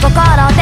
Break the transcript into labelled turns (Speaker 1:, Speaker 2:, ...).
Speaker 1: 心で